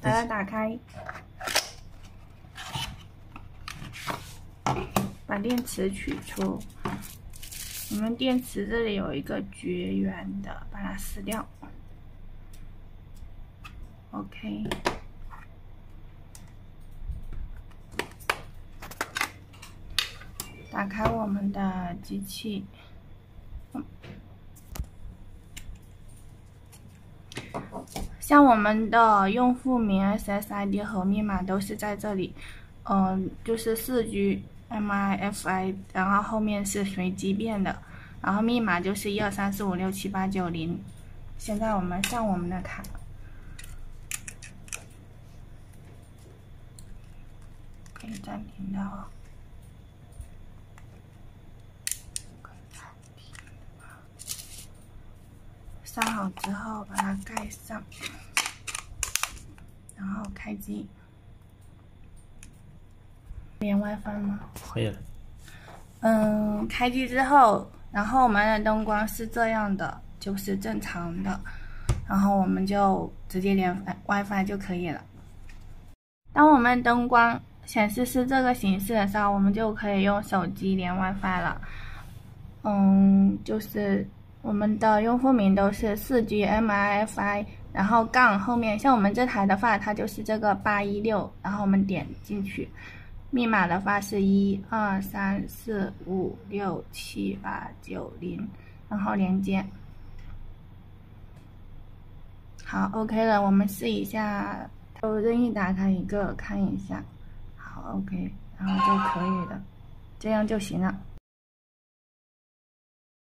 把它打开，把电池取出。我们电池这里有一个绝缘的，把它撕掉。OK，打开我们的机器。像我们的用户名、SSID 和密码都是在这里，嗯，就是四 G MIFI，然后后面是随机变的，然后密码就是一二三四五六七八九零。现在我们上我们的卡，可以暂停的哦哦。上好之后，把它盖上，然后开机。连 WiFi 吗？可以了。嗯，开机之后，然后我们的灯光是这样的，就是正常的，然后我们就直接连 WiFi 就可以了。当我们灯光显示是这个形式的时候，我们就可以用手机连 WiFi 了。嗯，就是。我们的用户名都是四 G MIFI，然后杠后面，像我们这台的话，它就是这个八一六，然后我们点进去，密码的话是一二三四五六七八九零，然后连接，好，OK 了，我们试一下，就任意打开一个看一下，好，OK，然后就可以了，这样就行了。